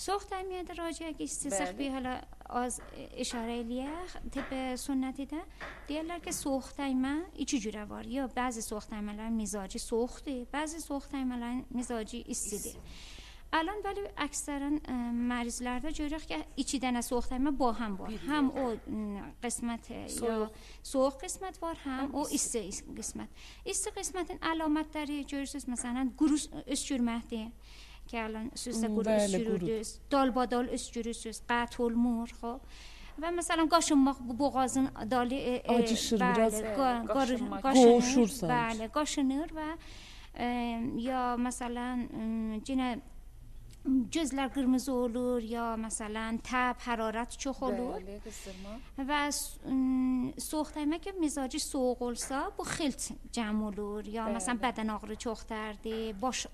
سخت هم یاد راجعه که بله. بی حالا از اشاره لیخ تب سنتی ده. دیالر که سخت هم ایچی جوره وار؟ یا بعض سخت ملان میزاجی سخته بعض سخت ملان میزاجی استیده الان ولی اکثرا مریض ده جوره که ایچی دن سخت هم با هم بار هم او قسمت یا سوخت قسمت وار هم او استی قسمت. استی قسمت علامت داری جوره مثلا گروس اس جور مهده که الان سوسه گروه بله دال اسجورسوس قطع المور خب. و مثلا گاشماق بوغازın دالی بله گاشنور و یا مثلا جنه جزلر قرمز اولور یا مثلا تب حرارت چخ اولور و سوخت ایمه که مزاجی سوق اولسا بو خلط جمع اولور یا بله. مثلا بدن آغر چخ درده باش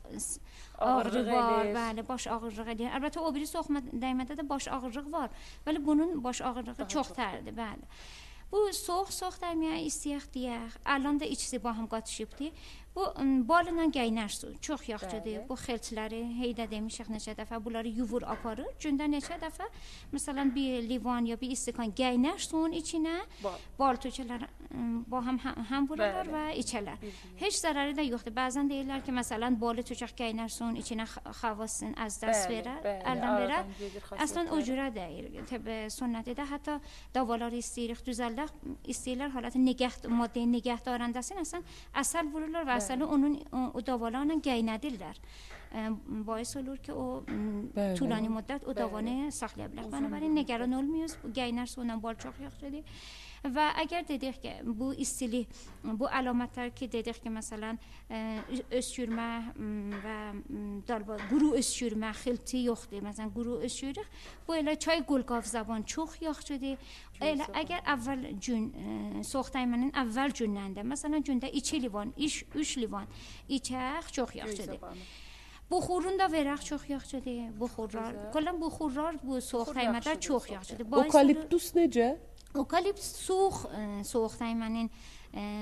آغر بار بله باش آغر غلیر البته او بری سوخت دایمه داده باش آغر رغ بار ولی بونون باش آغر رغ چخ درده بله. بو سوخت سوخت ایمه استیخ دیخ الان ده ایچسی با هم گاتشیب دیخ bu balından gəynərsən, çox yaxşıdır. Bu xelçləri heydə demişik neçə dəfə, bunları yuvur aparır. Gündə neçə dəfə məsələn bir livan ya bir istikan gəynərsən içinə, bal, bal tökələr با هم هم vururlar və içələr. Heç zərəri də yoxdur. Bəzən deyirlər ki, məsələn, balı tökək gəynərsən, içinə xavasın az dəst verər, əldən verər. Əslən o cürə deyil. Təbii sünnətidə hətta davaları istəyirik düzəldək, istəyirlər halatı madde nigahdarəndəsini əslən əsəl vururlar və məsələ onun o, o davalarla qəyin edilirlər. باعث olur که او بله. طولانی مدت اتاقانه سختی ابلغ بنابراین نگران اول میوز گینر سونم بار چاخ یخ و اگر دیدیخ که بو استیلی بو علامت تر که دیدیخ که مثلا اسیرمه و دالبا گرو اسیرمه خیلتی یخده مثلا گرو اسیوره، بو الا چای گلگاف زبان چوخ یخ شدی اگر اول جون سوخته منین اول جون ننده مثلا جونده ایچی لیوان ایش اوش لیوان ایچه چوخ یخ شدی بخورون دا ورق چوخ یخ شده بخورار کلا بخورار بو سوخ تایمتا چوخ یخ شده اوکالیپتوس نجه؟ اوکالیپ سوخ سوخ تایمنین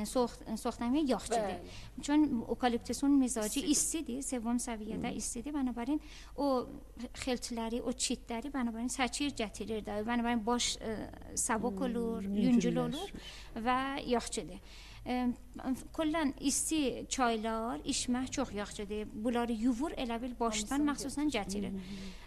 سوخت سوخت نمی یخ شده چون اوکالیپتسون مزاجی استیدی. سوم سویه ده استیدی. بنابراین او خلطلری او چیتلری بنابراین سچیر جتیر ده بنابراین باش سبا کلور یونجلولور و یخ شده کلا ایستی çaylar içmək çox yaxşıdır. Bunları yuvur elə bil başdan məxsusən gətirir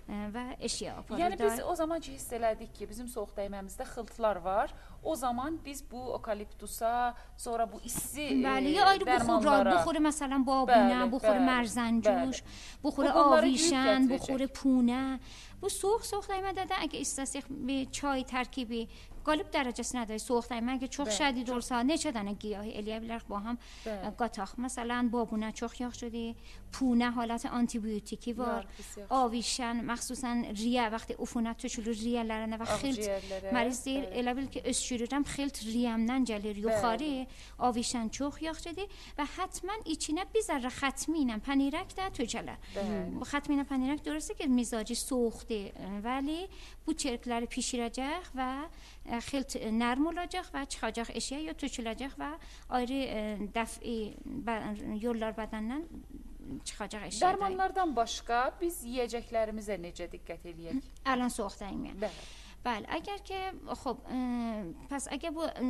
və eşya aparır. Yəni biz o zaman ki hiss elədik ki, bizim soyuq dəyməmizdə xıltılar var. O zaman biz bu okaliptusa, sonra bu isti Bəli, ya ayrı buxurlar, buxuru məsələn babunə, buxuru mərzəncuş, buxuru avişən, buxuru punə. Bu soğuq soğuq dəymədə də əgər istəsək bir çay tərkibi گالب درجه جس نداری سوخت های مگه چخ شدی دور سال نشدن گیاهی. الیا بلرخ با هم گاتاخ. مثلا بابونه چخ یاخ شدی. پونه حالت آنتی بیوتیکی بار آویشن مخصوصا ریه وقتی افونت تو شلو ریه لرنه و خیلت مریض دیر. الیا بلرخ که از شروع رم خیلت ریه هم نن جلی ریو خاری. آویشن چخ یاخ شدی و حتما ایچی نه بیزر را ختمی پنیرک در تو جلی ختمی نم پنیرک درسته که مزاجی سوخته. ولی بود چرکلر پیشی را و xilt nərm olacaq və çıxacaq eşiyə ya töküləcək və ayrı dəfi yollar bədəndən çıxacaq eşyədə. Dərmanlardan başqa biz yeyəcəklərimizə necə diqqət eləyək? Ələn soyuq dəyməyən. Bəli. Bəli, əgər ki, xop, ə, pəs əgər bu ə,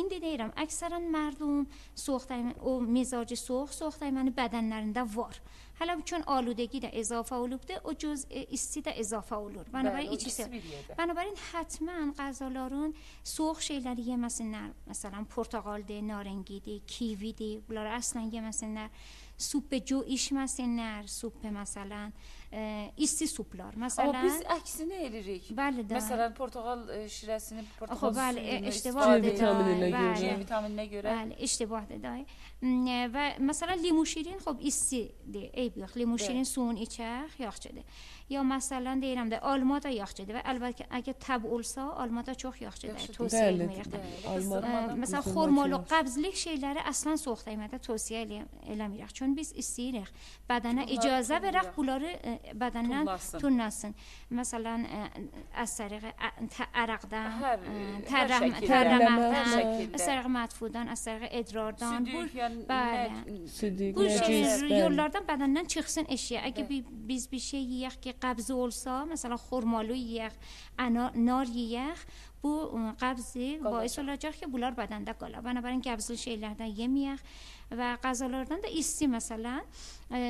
indi deyirəm, əksərən mərdum soyuq dəymə o mizacı soyuq soyuq dəyməni bədənlərində var. Hı حالا چون آلودگی در اضافه آلوب ده جز استی در اضافه آلور بله، بنابراین ایچی سه بنابراین حتما غذالارون سوخ شیلر یه مثل نر مثلا پرتغال ده نارنگی ده کیوی ده بلار اصلا یه مثل نر. سوپ جو ایش مثل نر سوپ مثلا ایستی سوپلار مثلا آه بیز اکسی نه الیریک بله دار مثلا پرتغال شیرسینی پرتغال خب بله اشتباه ده دای بله. اشتباه ده دای و مثلا لیمو شیرین خب ایستی ده. ایب یخ لی مشین سون ایچه چخ یخ چده یا مثلا دیرم در آلماتا یخ چده و البته اگه تب اولسا آلماتا چوخ یخ چده توسیه ایم یخ چده مثلا خورمال و قبضلی شیلر اصلا سوخته ایم در توسیه ایم یخ چون بیس ایسی ایرخ بدنه اجازه برخ بولار بدنه تون نسن مثلا از سرق ارق دن ترمه دن از سرق ادرار دن سدیگ نجیز بین سدیگ نجیز بین بدن مثلاً چه اشیا؟ اگه بی بیز بیشه یخ که قبض اولسا مثلا خورمالو یخ، نار یخ بو قبض باعث اولا جاخ که بولار بدن ده گلا بنابراین قبض شیله یه یم یخ و قضالاردن ده ایستی مثلا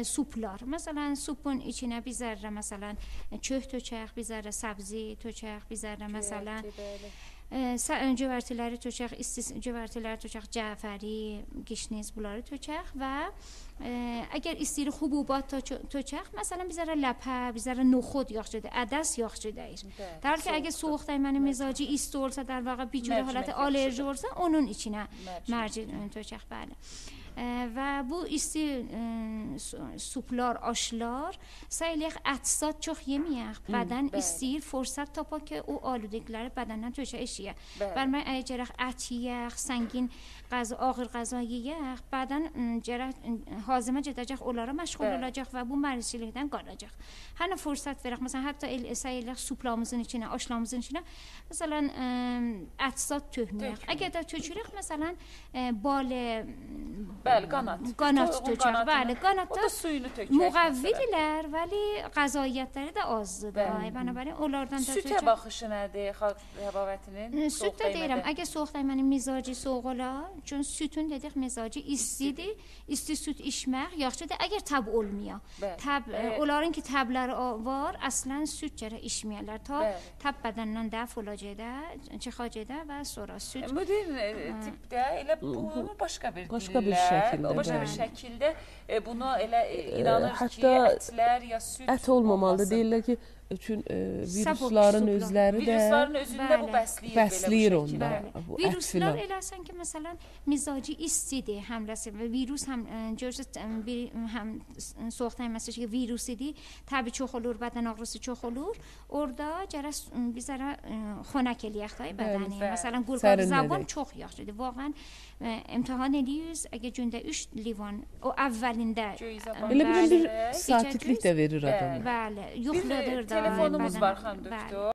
سوپلار مثلا سوپون ایچی نه بیزره مثلا چه تو چه بیزره سبزی تو چه بیزره مثلا. چه بیزره e, sə- cövərtiləri tökək, isti cövərtiləri tökək, cəfəri, gişniz bunları tökək və e, əgər istəyir xububat tö- tökək, məsələn bir zərrə ləpə, bir zərrə noxud yaxşıdır, ədəs yaxşıdır. Bəli, در حالی که اگه soğuq dəyməni mizacı isti olsa, در واقع bir cürə Mərcimək halatı yaxşıdır. alerji olsa, onun içinə و بو استی سوپلار آشلار سایلیخ اتصاد چخ یمیخ بدن بله. استیر فرصت تا پا که او آلودگلار بدن نم توشه اشیه بله. برمان جرخ اتیخ سنگین غذا آغیر قضاییخ بدن جرخ حازمه جده جخ اولارا مشغول بله. اولا جخ و بو مرسی لیدن گالا جخ. هنه فرصت برخ. مثلا حتی ال سایلیخ سوپلاموزن چینه آشلاموزن چینه مثلا اتصاد توه میخ اگه در توچوریخ مثلا بال بله گانات. گانات تو چه بله گانات تو سوینو لر ولی قضاییت داره ده آز داره. بله. آره، بنابراین اولاردن تو چه سوته باخش نده خواهد حبابتنین سوته دیرم اگه سوخته منی مزاجی سوغلا چون سوتون دیدیخ مزاجی استیدی استی سوت اشمق یا شده اگر تب علمیا بله. تب اولارن که تبلر آوار اصلا سوت چرا اشمیالر تا بله. تب بدنن ده فلاجه چه خواجه جده و سورا. سوت مدین تیپ ده ایلا بو باشکا بیر şəkildə, başqa bir şəkildə e, bunu elə e, inanır ki, ətlər ya süd Ət olmamalıdır. Deyirlər ki, üçün e, Sabuk, virusların suplar. özləri də Virusların özündə bu Bəli. bəsləyir, bəsləyir belə bu şəkildə. onda. Bəli. Bu ət Viruslar filan. eləsən ki, məsələn, mizacı istidir həmləsi və virus həm ə, görürsüz ə, bir həm s- soyuq dəyməsi ki, virus idi, təbii çox olur, bədən ağrısı çox olur. Orda gərək ə, biz ara xonək eləyək də bədəni. bəli. Məsələn, qurqar Sərinlədək. zaban çox yaxşıdır. Vaqəən ə, imtahan eləyirik, əgər gündə 3 livan o əvvəlində Göy ə, zaban. Elə bir bəli, bir Bəli. sakitlik də verir Bəli. adama. Bəli, Bir yoxladır e, da. Telefonumuz bədən- var xanım bəli. doktor.